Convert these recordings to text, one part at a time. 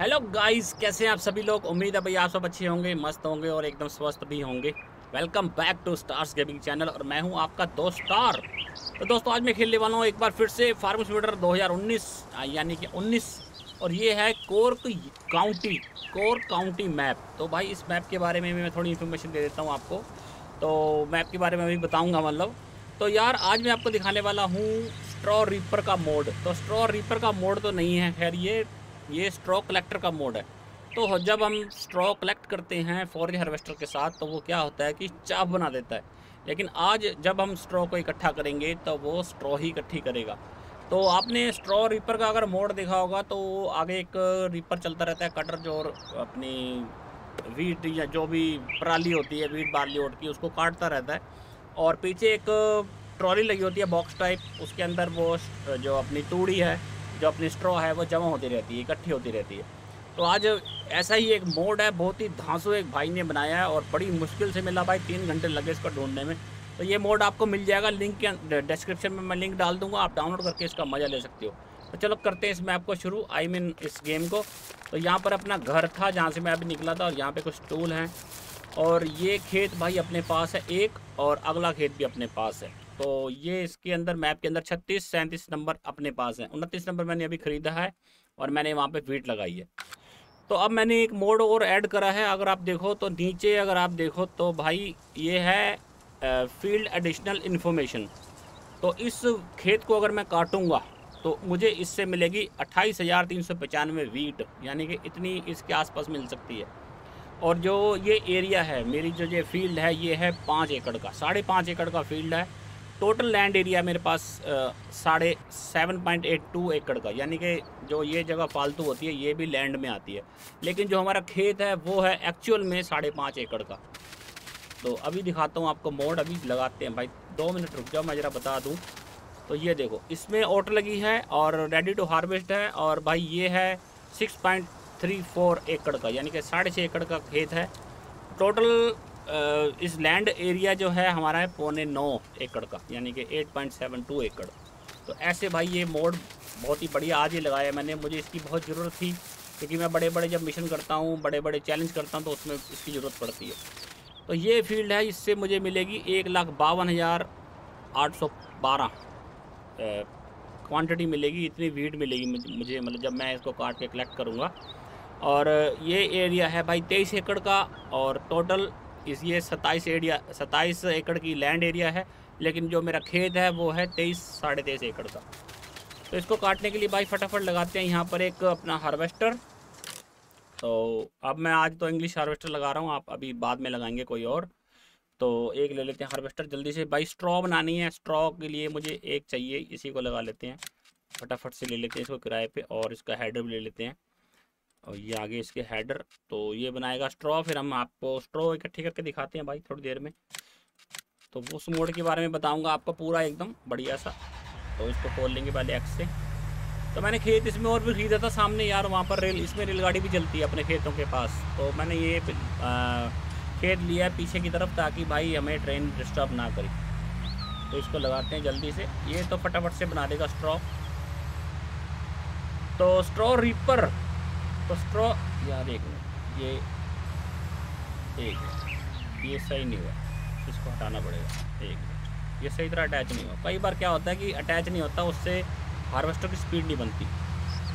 Hello guys कैसे हैं आप सभी लोग? उम्मीद है भाई आप सब अच्छे होंगे, मस्त होंगे और एकदम स्वस्थ भी होंगे। Welcome back to stars gaming channel और मैं हूँ आपका दोस्त स्टार तो दोस्तों, आज मैं खेलने वाला हूँ एक बार फिर से फार्म सिमुलेटर 2019 यानी कि 19 और ये है cork county cork county map तो भाई, इस मैप के बारे में मैं थोड़ी इन्फॉर्मेशन दे देता हूँ आपको। तो मैप के बारे में भी बताऊँगा मतलब। तो यार, आज मैं आपको दिखाने वाला हूँ स्ट्रॉ रीपर का मोड तो स्ट्रॉ रीपर का मोड तो नहीं है, खैर ये ये स्ट्रॉ कलेक्टर का मोड है। तो जब हम स्ट्रॉ कलेक्ट करते हैं फॉरेज हार्वेस्टर के साथ तो वो क्या होता है कि चाप बना देता है। लेकिन आज जब हम स्ट्रॉ को इकट्ठा करेंगे तो वो स्ट्रॉ ही इकट्ठी करेगा। तो आपने स्ट्रॉ रीपर का अगर मोड देखा होगा तो आगे एक रीपर चलता रहता है कटर जो अपनी वीट या जो भी पराली होती है वीट बाली ओट की, उसको काटता रहता है। और पीछे एक ट्रॉली लगी होती है बॉक्स टाइप उसके अंदर वो जो अपनी तूड़ी है जो अपनी स्ट्रॉ है वो जमा होती रहती है, इकट्ठी होती रहती है। तो आज ऐसा ही एक मोड है, बहुत ही धांसू एक भाई ने बनाया है और बड़ी मुश्किल से मिला भाई, तीन घंटे लगे इसको ढूँढने में। तो ये मोड आपको मिल जाएगा लिंक के डिस्क्रिप्शन में मैं लिंक डाल दूँगा, आप डाउनलोड करके इसका मज़ा ले सकते हो। तो चलो करते हैं इस मैप को शुरू आई मीन इस गेम को। तो यहाँ पर अपना घर था, जहाँ से मैं अभी निकला था और यहाँ पे कुछ टूल हैं। और ये खेत भाई अपने पास है, एक और अगला खेत भी अपने पास है। तो ये इसके अंदर, मैप के अंदर छत्तीस सैंतीस नंबर अपने पास है। उनतीस नंबर मैंने अभी ख़रीदा है और मैंने वहाँ पे फीट लगाई है। तो अब मैंने एक मोड और ऐड करा है। अगर आप देखो तो नीचे अगर आप देखो तो भाई ये है फ़ील्ड एडिशनल इन्फॉर्मेशन तो इस खेत को अगर मैं काटूँगा तो मुझे इससे मिलेगी अट्ठाईस हज़ार तीन सौ पचानवे वीट, यानी कि इतनी इसके आसपास मिल सकती है। और जो ये एरिया है, मेरी जो ये फ़ील्ड है, ये है पाँच एकड़ का, साढ़े पाँच एकड़ का फ़ील्ड है। टोटल लैंड एरिया मेरे पास साढ़े सेवन पॉइंट एट टू एकड़ का। यानी कि जो ये जगह फालतू होती है, ये भी लैंड में आती है। लेकिन जो हमारा खेत है, वो है एक्चुअल में साढ़े पाँच एकड़ का। तो अभी दिखाता हूँ आपको मोड, अभी लगाते हैं। भाई, दो मिनट रुक जाओ, मैं ज़रा बता दूँ। तो ये देखो, इसमें ऑटो लगी है और रेडी टू हार्वेस्ट है और भाई, ये है सिक्स पॉइंट थ्री फोर एकड़ का। यानी कि साढ़े छः एकड़ का खेत है। टोटल इस लैंड एरिया जो है हमारा है पौने नौ एकड़ का, यानी कि एट पॉइंट सेवन टू एकड़। तो ऐसे भाई ये मोड बहुत ही बढ़िया आज ही लगाया मैंने, मुझे इसकी बहुत ज़रूरत थी, क्योंकि मैं बड़े बड़े जब मिशन करता हूँ बड़े बड़े चैलेंज करता हूँ तो उसमें इसकी ज़रूरत पड़ती है। तो ये फ़ील्ड है, इससे मुझे मिलेगी एक लाख बावन हज़ार आठ सौ बारह। क्वान्टिटी मिलेगी, इतनी वीट मिलेगी मुझे मतलब जब मैं इसको काट के कलेक्ट करूँगा। और ये एरिया है भाई तेईस एकड़ का, और टोटल इस, ये सत्ताईस एरिया सत्ताईस एकड़ की लैंड एरिया है, लेकिन जो मेरा खेत है, वो है तेईस, साढ़े तेईस एकड़ का। तो इसको काटने के लिए भाई फटाफट लगाते हैं, यहाँ पर एक अपना हार्वेस्टर तो अब मैं आज तो इंग्लिश हार्वेस्टर लगा रहा हूँ, आप अभी बाद में लगाएँगे कोई और। तो एक ले लेते हैं हार्वेस्टर जल्दी से। भाई स्ट्रॉ बनानी है स्ट्रॉ के लिए मुझे एक चाहिए, इसी को लगा लेते हैं। फटाफट से ले लेते हैं इसको किराए पे और इसका हेडर भी ले लेते हैं। और ये आगे इसके हेडर तो ये बनाएगा स्ट्रॉ फिर हम आपको स्ट्रॉ इकट्ठी करके दिखाते हैं भाई थोड़ी देर में। तो उस मोड के बारे में बताऊँगा आपको पूरा एकदम बढ़िया सा। तो इसको खोल लेंगे पहले एक्स से। तो मैंने खेत इसमें और भी खरीदा था सामने यार, वहाँ पर रेल, इसमें रेलगाड़ी भी चलती है अपने खेतों के पास। तो मैंने ये खेत लिया पीछे की तरफ़ ताकि भाई हमें ट्रेन डिस्टर्ब ना करे। तो इसको लगाते हैं जल्दी से। ये तो फटाफट से बना देगा स्ट्रॉ तो स्ट्रॉ रीपर स्ट्रॉ यार एक मिनट ये एक ये सही नहीं हुआ, इसको हटाना पड़ेगा, एक ये सही तरह अटैच नहीं हुआ। कई बार क्या होता है कि अटैच नहीं होता, उससे हार्वेस्टर की स्पीड नहीं बनती।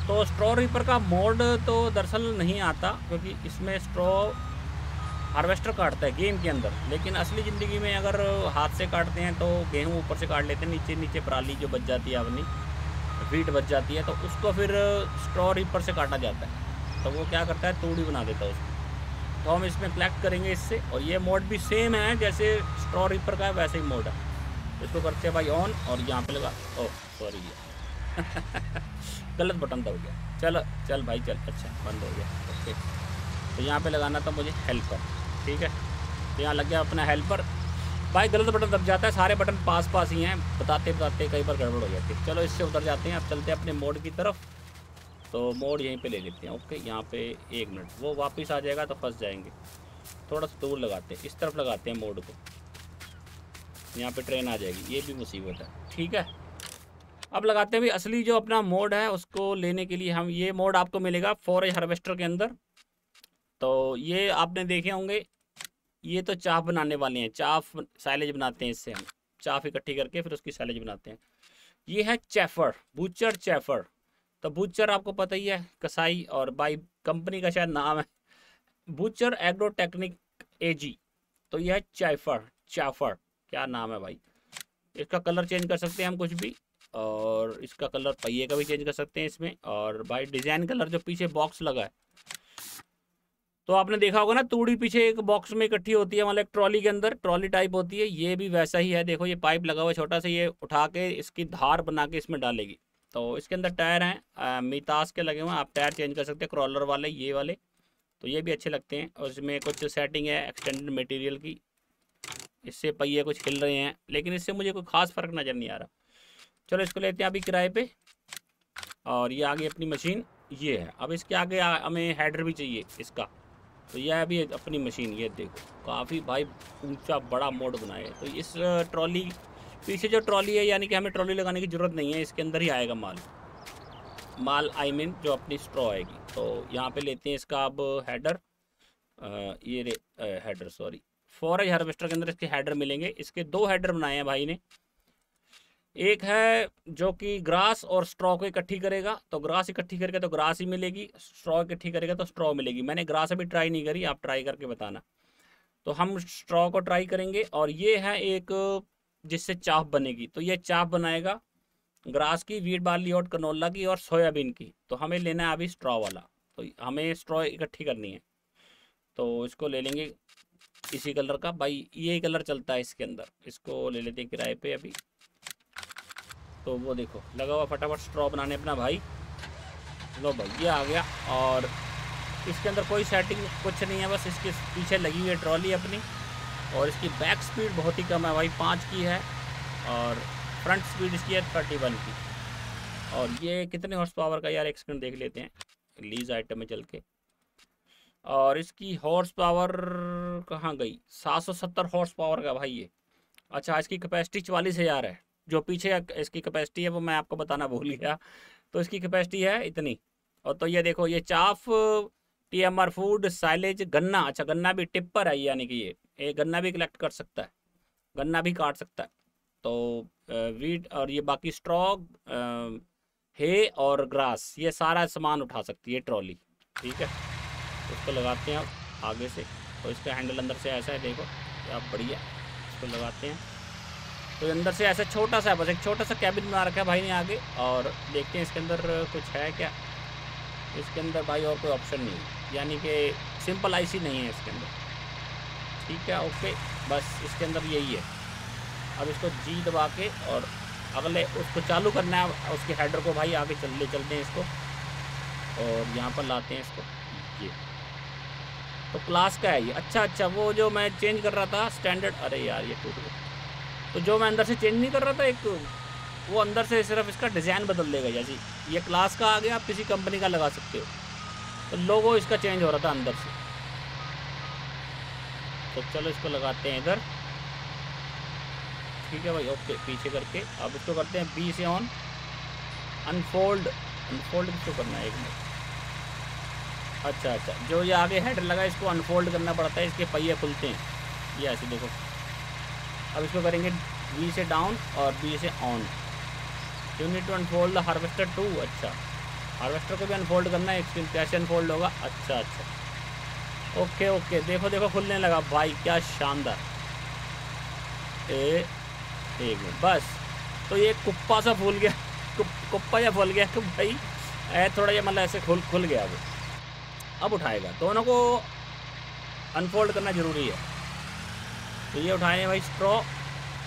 तो स्ट्रॉ रीपर का मोड तो दरअसल नहीं आता, क्योंकि इसमें स्ट्रॉ हार्वेस्टर काटता है गेम के अंदर। लेकिन असली ज़िंदगी में अगर हाथ से काटते हैं तो गेहूँ ऊपर से काट लेते हैं, नीचे नीचे पराली जो बच जाती है अपनी वीट बच जाती है तो उसको फिर स्ट्रॉ रीपर से काटा जाता है। तो वो क्या करता है? तूड़ी बना देता है उसको। तो हम इसमें कलेक्ट करेंगे इससे, और ये मोड भी सेम है, जैसे स्ट्रॉ रीपर का है, वैसे ही मोड है। इसको करते हैं भाई ऑन और यहाँ पे लगा ओह सॉरी गलत बटन दब गया चल चल भाई, चल अच्छा बंद हो गया। ओके तो यहाँ पे लगाना था मुझे हेल्पर ठीक है? तो यहाँ लग गया अपना हेल्पर भाई, गलत बटन दब जाता है, सारे बटन पास पास ही हैं। बताते बताते कई बार गड़बड़ हो जाती है। चलो, इससे उतर जाते हैं। अब चलते हैं अपने मोड की तरफ़। तो मोड यहीं पे ले लेते हैं। ओके, यहाँ पे एक मिनट। वो वापस आ जाएगा तो फंस जाएँगे। थोड़ा सा दूर लगाते हैं। इस तरफ़ लगाते हैं मोड को। यहाँ पे ट्रेन आ जाएगी। ये भी मुसीबत है। ठीक है? अब लगाते हैं भी असली जो अपना मोड है, उसको लेने के लिए हम, ये मोड आपको मिलेगा फॉरेज हार्वेस्टर के अंदर। तो ये आपने देखे होंगे, ये तो चाफ बनाने वाले हैं। चाफ साइलेज बनाते हैं इससे हम। चाफ इकट्ठी करके फिर उसकी साइलेज बनाते हैं। ये है चैफर, बूचर चैफर। तो बूचर आपको पता ही है, कसाई और बाई कंपनी का शायद नाम है। बूचर एग्रोटेक्निक एजी तो यह है चैफर चाफर क्या नाम है भाई? इसका कलर चेंज कर सकते हैं हम कुछ भी, और इसका कलर पहिए का भी चेंज कर सकते हैं इसमें, और भाई डिज़ाइन कलर जो पीछे बॉक्स लगा है। तो आपने देखा होगा ना, तूड़ी पीछे एक बॉक्स में इकट्ठी होती है मतलब ट्रॉली के अंदर ट्रॉली टाइप होती है, ये भी वैसा ही है, देखो ये पाइप लगा हुआ छोटा सा, ये उठा के इसकी धार बना के इसमें डालेगी। तो इसके अंदर टायर हैं मीतास के लगे हुए हैं, आप टायर चेंज कर सकते हैं क्रॉलर वाले, ये वाले तो ये भी अच्छे लगते हैं, और इसमें कुछ सेटिंग है एक्सटेंडेड मटेरियल की, इससे पहिए कुछ हिल रहे हैं, लेकिन इससे मुझे कोई खास फ़र्क नज़र नहीं आ रहा। चलो इसको लेते हैं अभी किराए पे, और ये आगे अपनी मशीन ये है, अब इसके आगे हमें हेडर भी चाहिए इसका तो यह अभी अपनी मशीन ये देखो, काफ़ी भाई ऊँचा बड़ा मोड बनाया है तो इस ट्रॉली पीछे जो ट्रॉली है, यानी कि हमें ट्रॉली लगाने की ज़रूरत नहीं है, इसके अंदर ही आएगा माल। माल आई मीन जो अपनी स्ट्रॉ आएगी। तो यहाँ पे लेते हैं इसका अब हेडर ये रे हेडर सॉरी फॉरेज हार्वेस्टर के अंदर इसके हेडर मिलेंगे। इसके दो हेडर बनाए हैं भाई ने। एक है जो कि ग्रास और स्ट्रॉ को इकट्ठी करेगा। तो ग्रास इकट्ठी करेगा तो ग्रास ही मिलेगी। स्ट्रॉ इकट्ठी करेगा तो स्ट्रॉ मिलेगी। मैंने ग्रास अभी ट्राई नहीं करी, आप ट्राई करके बताना। तो हम स्ट्रॉ को ट्राई करेंगे और ये है एक जिससे चाप बनेगी। तो ये चाप बनाएगा ग्रास की, वीट, बार्ली और कनोला की और सोयाबीन की। तो हमें लेना है अभी स्ट्रॉ वाला। तो हमें स्ट्रॉ इकट्ठी करनी है। तो इसको ले लेंगे इसी कलर का। भाई, ये कलर चलता है इसके अंदर। इसको ले लेते हैं किराए पे अभी। तो वो देखो, लगा हुआ फटाफट स्ट्रॉ बनाने अपना भाई। लो भाई, ये आ गया। और इसके अंदर कोई सेटिंग कुछ नहीं है, बस इसके पीछे लगी हुई है ट्रॉली अपनी। और इसकी बैक स्पीड बहुत ही कम है भाई, पाँच की है और फ्रंट स्पीड इसकी है थर्टी वन की। और ये कितने हॉर्स पावर का यार, एक सेकंड देख लेते हैं लीज आइटम में चल के और इसकी हॉर्स पावर कहाँ गई? सात सौ सत्तर हॉर्स पावर का भाई ये। अच्छा इसकी कैपेसिटी चवालीस हज़ार है। जो पीछे इसकी कैपेसिटी है, वो मैं आपको बताना भूल गया। तो इसकी कैपेसिटी है इतनी। और तो ये देखो, ये chaff T M R food silage गन्ना। अच्छा गन्ना भी टिप्पर है, यानी कि ये। ये गन्ना भी कलेक्ट कर सकता है। गन्ना भी काट सकता है। तो वीट और ये बाकी स्ट्रॉ हे और ग्रास ये सारा सामान उठा सकती है ट्रॉली ठीक है? उसको लगाते हैं आप आगे से। तो इसका हैंडल अंदर से ऐसा है, देखो। आप बढ़िया। इसको लगाते हैं। तो अंदर से ऐसा छोटा सा बस एक छोटा सा कैबिन बना रखा है भाई ने आगे। और देखते हैं इसके अंदर कुछ है क्या? इसके अंदर भाई और कोई ऑप्शन नहीं है। यानी कि सिंपल आईसी नहीं है इसके अंदर। ठीक है, ओके। बस इसके अंदर यही है। अब इसको जी दबा के और अगले उसको चालू करना है, उसके हेडर को भाई आगे चल, ले चलते हैं इसको। और यहाँ पर लाते हैं इसको। ये। तो क्लास का है ये। अच्छा अच्छा वो जो मैं चेंज कर रहा था स्टैंडर्ड अरे यार, ये टूट गया। तो जो मैं अंदर से चेंज नहीं कर रहा था, एक वो अंदर से सिर्फ़ इसका डिज़ाइन बदल देगा, जैसे ये क्लास का आ गया, आप किसी कंपनी का लगा सकते हो। तो लोगो इसका चेंज हो रहा था अंदर से। तो चलो इसको लगाते हैं इधर। ठीक है भाई, ओके, पीछे करके। अब इसको करते हैं बी से ऑन अनफोल्ड अनफोल्ड किसको करना है? एक मिनट अच्छा अच्छा। जो ये आगे हेड लगा इसको अनफोल्ड करना पड़ता है। इसके पहिए खुलते हैं। ये ऐसे देखो। अब इसको करेंगे बी से डाउन और बी से on you need to unfold harvester to अच्छा। हार्वेस्टर को भी अनफोल्ड करना है। कैसे अनफोल्ड होगा। अच्छा अच्छा। Okay okay. देखो देखो, खुलने लगा। भाई, क्या शानदार। ए, एक मिनट, बस। तो ये कुप्पा सा फूल गया। कुप्पा या फूल गया। तो भाई, ऐ थोड़ा ये मतलब ऐसे खुल खुल गया वो अब उठाएगा। दोनों को अनफोल्ड करना ज़रूरी है। तो ये उठाए भाई स्ट्रॉ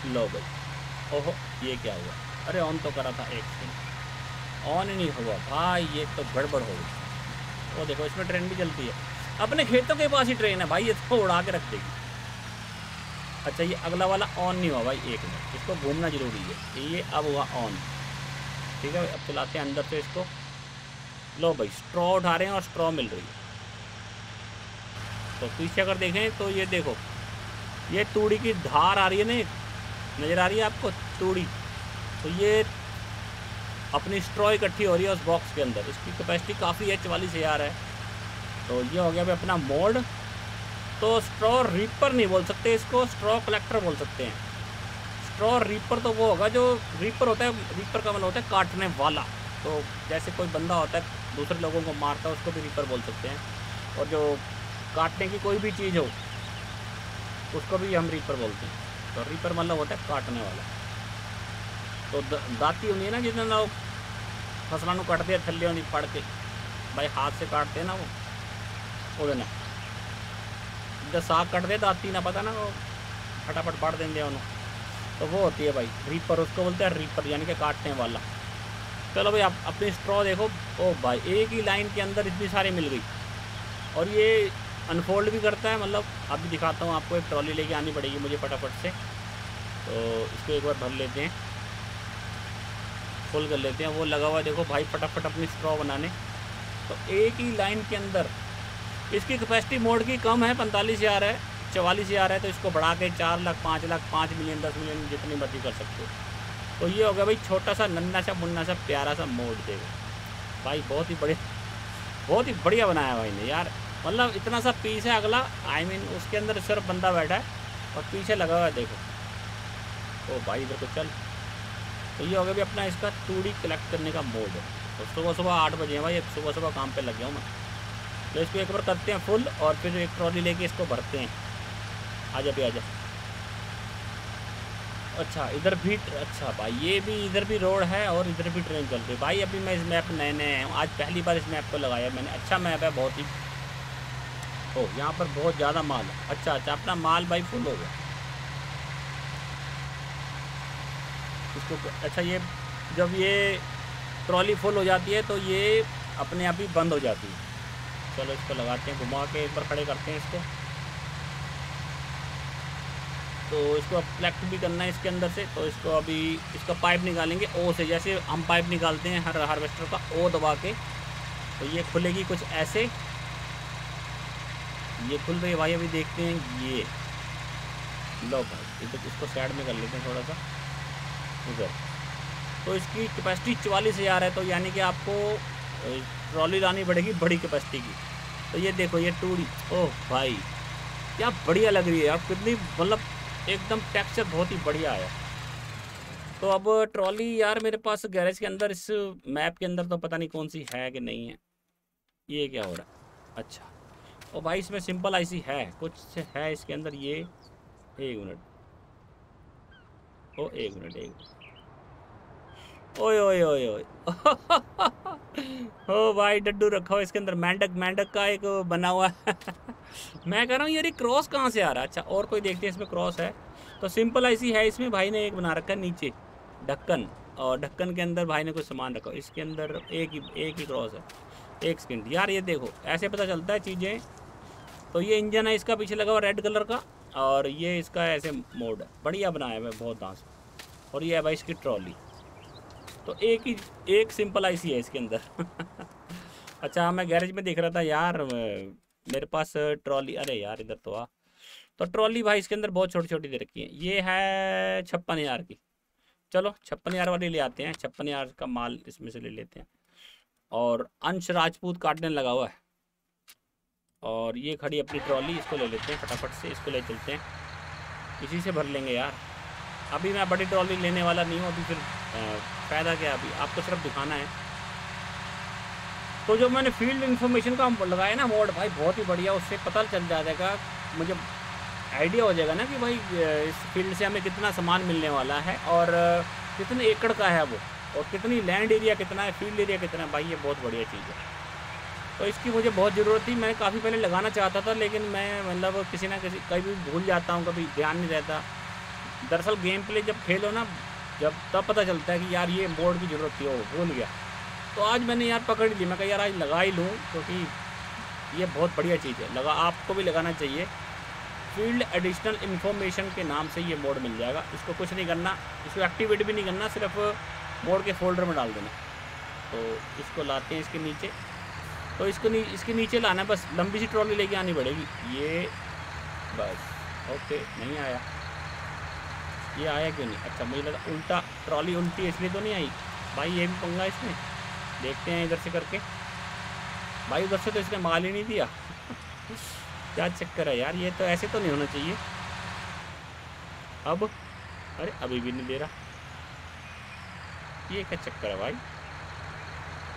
लो भाई। ओहो, ये क्या हुआ? अरे ऑन तो करा था एक सेकेंड ऑन ही नहीं हुआ। भाई, ये तो गड़बड़ हो गई। वो देखो, इसमें ट्रेन भी चलती है। अपने खेतों के पास ही ट्रेन है भाई, ये तो उड़ा के रख देगी। अच्छा ये अगला वाला ऑन नहीं हुआ भाई, एक मिनट इसको घूमना ज़रूरी है। ये अब हुआ ऑन ठीक है, अब चलाते हैं अंदर से इसको। लो भाई स्ट्रॉ उठा रहे हैं और स्ट्रॉ मिल रही है। तो पीछे अगर देखें तो ये देखो, ये तूड़ी की धार आ रही है ना नज़र आ रही है आपको? तूड़ी। तो ये अपनी स्ट्रॉ इकट्ठी हो रही है उस बॉक्स के अंदर। इसकी कैपेसिटी काफ़ी है चवालीस हज़ार है। तो ये हो गया भाई अपना मोड। तो स्ट्रॉ रीपर नहीं बोल सकते, इसको स्ट्रॉ कलेक्टर बोल सकते हैं। स्ट्रॉ रीपर तो वो होगा जो रीपर होता है रीपर का मतलब होता है काटने वाला। तो जैसे कोई बंदा होता है, दूसरे लोगों को मारता है, उसको भी रीपर बोल सकते हैं। और जो काटने की कोई भी चीज़ हो, उसको भी हम रीपर बोलते हैं। तो रीपर मतलब होता है काटने वाला। तो दाती होनी है ना जितना ना वो फ़सलों कटते हैं थले होनी पड़ के। भाई हाथ से काटते हैं ना वो। जब साग कटते दाती ना पता ना वो फटाफट पड़ देंगे उन्होंने तो वो होती है भाई रीपर उसको बोलते हैं रीपर यानी कि काटने वाला चलो भाई आप अपनी स्ट्रॉ देखो ओ भाई एक ही लाइन के अंदर इतनी सारी मिल गई और ये अनफोल्ड भी करता है मतलब अभी दिखाता हूँ आपको एक ट्रॉली लेके आनी पड़ेगी मुझे फटाफट से तो इसको एक बार भर लेते हैं फुल कर लेते हैं वो लगा हुआ देखो भाई फटाफट अपनी स्ट्रॉ बनाने तो एक ही लाइन के अंदर इसकी कैपेसिटी मोड की कम है पैंतालीस हज़ार है चवालीस हज़ार है तो इसको बढ़ा के चार लाख पाँच लाख पाँच मिलियन दस मिलियन जितनी मर्ज़ी कर सकते हो। तो ये हो गया भाई छोटा सा नन्ना सा मुन्ना सा प्यारा सा मोड देगा भाई बहुत ही बढ़िया बहुत ही बढ़िया बनाया भाई ने यार। मतलब इतना सा पीस है अगला आई I मीन mean, उसके अंदर सिर्फ़ बंदा बैठा है और पीछे लगा हुआ है देखो। ओ भाई इधर को चल। तो ये हो गया भी अपना इसका टू कलेक्ट करने का मोड। है तो सुबह सुबह आठ बजे है भाई सुबह सुबह काम पे लग गया हूँ मैं। तो इसको एक बार करते हैं फुल और फिर एक ट्रॉली लेके इसको भरते हैं। आजा भी आजा अच्छा इधर भी अच्छा भाई, ये भी इधर भी रोड है और इधर भी ट्रेन चल रही है। भाई, अभी मैं इस मैप नए नए हूँ। आज पहली बार इस मैप को लगाया मैंने। अच्छा मैप है, बहुत ही। ओ, यहाँ पर बहुत ज़्यादा माल है। अच्छा अच्छा अपना माल भाई फुल हो गया। इसको अच्छा ये जब ये ट्रॉली फुल हो जाती है तो ये अपने आप ही बंद हो जाती है। चलो इसको लगाते हैं, घुमा के बार खड़े करते हैं इसको। तो इसको अब कलेक्ट भी करना है इसके अंदर से तो इसको अभी इसका पाइप निकालेंगे ओ से, जैसे हम पाइप निकालते हैं हर हार्वेस्टर का ओ दबा के तो ये खुलेगी कुछ ऐसे। ये खुल रही है भाई, अभी देखते हैं, ये। लो भाई इधर इसको साइड में कर लेते हैं थोड़ा सा, उधर। तो इसकी कैपेसिटी चवालीस हज़ार है तो यानी कि आपको ट्रॉली लानी पड़ेगी बड़ी कैपेसिटी की। तो ये देखो, ये टूड़ी ओह भाई, क्या बढ़िया लग रही है आप कितनी मतलब एकदम टेक्सचर बहुत ही बढ़िया आया तो अब ट्रॉली यार मेरे पास गैरेज के अंदर, इस मैप के अंदर तो पता नहीं कौन सी है कि नहीं है। ये क्या हो रहा है? अच्छा। और भाई, इसमें सिंपल आईसी है। कुछ है इसके अंदर ये। एक मिनट। ओ, एक मिनट एक मिनट। ओए ओए ओए ओए। ओ भाई, डड्डू रखा हो इसके अंदर। मेंढक मेंढक का एक बना हुआ मैं कह रहा हूँ, यार, ये क्रॉस कहाँ से आ रहा है? अच्छा और कोई देखते हैं, इसमें क्रॉस है। तो सिंपल ऐसी है, इसमें भाई ने एक बना रखा है नीचे, ढक्कन। और ढक्कन के अंदर भाई ने कुछ सामान रखा इसके अंदर एक ही एक ही क्रॉस है, एक सेकेंड यार, ये देखो, ऐसे पता चलता है चीज़ें। तो ये इंजन है, इसका पीछे लगा हुआ रेड कलर का। और ये इसका ऐसे मोड है। बढ़िया बनाया है बहुत दांस और ये है भाई इसकी ट्रॉली। तो एक ही, एक सिंपल आईसी है इसके अंदर। अच्छा मैं गैरेज में देख रहा था, यार मेरे पास ट्रॉली अरे यार, इधर तो आ। तो ट्रॉली भाई, इसके अंदर बहुत छोटी छोटी दे रखी है। ये है छप्पन हज़ार की। चलो, छप्पन हज़ार वाली ले आते हैं। छप्पन हज़ार का माल इसमें से ले लेते हैं। और अंश राजपूत काटने लगा हुआ है। और ये खड़ी अपनी ट्रॉली इसको ले लेते हैं, फटाफट से, इसको ले चलते हैं। इसी से भर लेंगे यार। अभी मैं बड़ी ट्रॉली लेने वाला नहीं हूँ, अभी फिर फ़ायदा क्या अभी आपको सिर्फ़ दिखाना है। तो जो मैंने फ़ील्ड इन्फॉर्मेशन का लगाया ना मोड भाई बहुत ही बढ़िया, उससे पता चल जाएगा, मुझे आइडिया हो जाएगा ना कि भाई इस फ़ील्ड से हमें कितना सामान मिलने वाला है और कितने एकड़ का है वो और कितनी लैंड एरिया कितना है फ़ील्ड एरिया कितना है। भाई ये बहुत बढ़िया चीज़ है। तो इसकी मुझे बहुत ज़रूरत थी। मैं काफ़ी पहले लगाना चाहता था, लेकिन मैं मतलब किसी ना किसी, कभी भूल जाता हूँ, कभी ध्यान नहीं रहता। दरअसल गेम प्ले जब खेलो ना जब तब पता चलता है कि यार ये बोर्ड की ज़रूरत थी वो भूल गया। तो आज मैंने यार पकड़ ली मैं कहा यार आज लगा ही लूँ क्योंकि ये बहुत बढ़िया चीज़ है। लगा आपको भी लगाना चाहिए। फ़ील्ड एडिशनल इन्फॉर्मेशन के नाम से ये मोड मिल जाएगा। इसको कुछ नहीं करना इसको एक्टिवेट भी नहीं करना सिर्फ़ मोड के फोल्डर में डाल देना। तो इसको लाते हैं इसके नीचे। तो इसको नी, इसके नीचे लाना बस लंबी सी ट्रॉली लेके आनी पड़ेगी। ये बस ओके नहीं आया। ये आया क्यों नहीं? अच्छा मुझे लगा उल्टा ट्रॉली उल्टी, इसलिए तो नहीं आई। भाई, ये भी पंगा इसमें। देखते हैं इधर से करके। भाई, उधर से तो इसने माल ही नहीं दिया। क्या चक्कर है यार, ये तो ऐसे तो नहीं होना चाहिए। अब, अरे, अभी भी नहीं दे रहा। ये क्या चक्कर है भाई?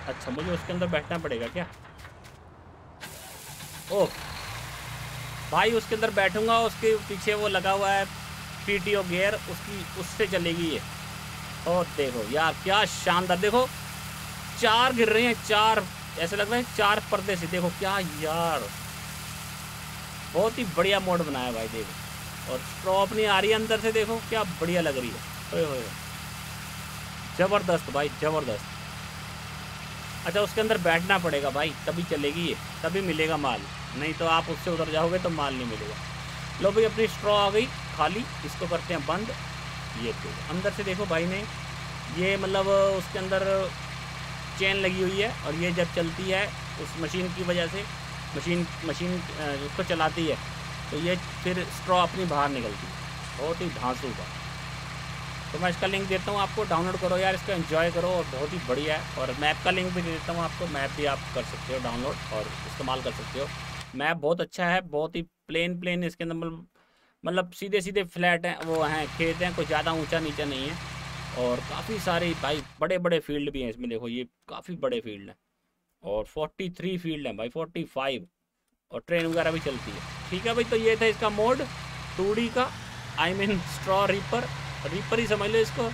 अच्छा मुझे उसके अंदर बैठना पड़ेगा क्या? ओह, भाई, उसके अंदर बैठूँगा, उसके पीछे वो लगा हुआ है। पीटीओ गियर उसकी, उससे चलेगी ये। और देखो यार, क्या शानदार। देखो, चार गिर रहे हैं, चार, ऐसे लग रहा है चार पर्दे से। देखो क्या यार, बहुत ही बढ़िया मोड बनाया भाई, देखो। और स्ट्रॉ अपनी आ रही अंदर से, देखो क्या बढ़िया लग रही है। ज़बरदस्त भाई, ज़बरदस्त। अच्छा उसके अंदर बैठना पड़ेगा भाई, तभी चलेगी ये, तभी मिलेगा माल। नहीं तो आप उससे उतर जाओगे तो माल नहीं मिलेगा। लो भाई, अपनी स्ट्रॉ आ गई। खाली, इसको करते हैं बंद, ये तो। अंदर से देखो भाई ने, ये मतलब उसके अंदर चेन लगी हुई है और ये जब चलती है, उस मशीन की वजह से, मशीन मशीन उसको चलाती है तो ये फिर स्ट्रॉ अपनी बाहर निकलती है। बहुत ही धांसू का तो मैं इसका लिंक देता हूँ आपको डाउनलोड करो यार, इसको एंजॉय करो और बहुत ही बढ़िया है। और मैप का लिंक भी दे देता हूँ आपको मैप भी आप कर सकते हो डाउनलोड और इस्तेमाल कर सकते हो। मैप बहुत अच्छा है, बहुत ही प्लेन प्लेन इसके अंदर मतलब मतलब सीधे सीधे फ्लैट हैं, वो हैं, खेत हैं, कुछ ज़्यादा ऊँचा नीचा नहीं है। और काफ़ी सारे भाई बड़े बड़े फ़ील्ड भी हैं इसमें, देखो ये काफ़ी बड़े फ़ील्ड हैं। और फोर्टी थ्री फ़ील्ड हैं भाई फोर्टी फाइव और ट्रेन वगैरह भी चलती है। ठीक है भाई तो ये था इसका मोड टू का। I mean straw reaper reaper ही समझ लो इसको।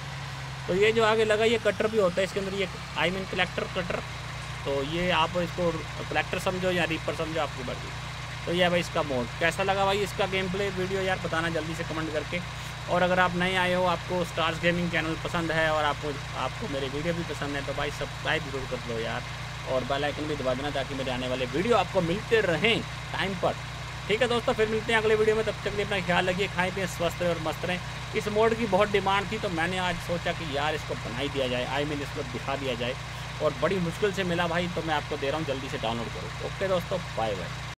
तो ये जो आगे लगा, ये कटर भी होता है इसके अंदर, ये आई मीन कलेक्टर कटर तो ये आप इसको कलेक्टर समझो या रीपर समझो, आपकी मर्ज़ी। तो यह भाई इसका मोड कैसा लगा भाई इसका गेम प्ले वीडियो यार, बताना जल्दी से कमेंट करके। और अगर आप नए आए हो, आपको स्टार्स गेमिंग चैनल पसंद है और आपको आपको मेरे वीडियो भी पसंद है तो भाई सब्सक्राइब ज़रूर कर लो यार। और बेल आइकन भी दबा देना ताकि मेरे आने वाले वीडियो आपको मिलते रहें टाइम पर। ठीक है दोस्तों, फिर मिलते हैं अगले वीडियो में। तब तक लिए अपना ख्याल रखिए, खाएँ, पिए, स्वस्थ रहे और मस्त रहें। इस मोड की बहुत डिमांड थी तो मैंने आज सोचा कि यार इसको बना ही दिया जाए। आई मीन इसको दिखा दिया जाए। और बड़ी मुश्किल से मिला भाई तो मैं आपको दे रहा हूँ, जल्दी से डाउनलोड करो। ओके दोस्तों बाय बाय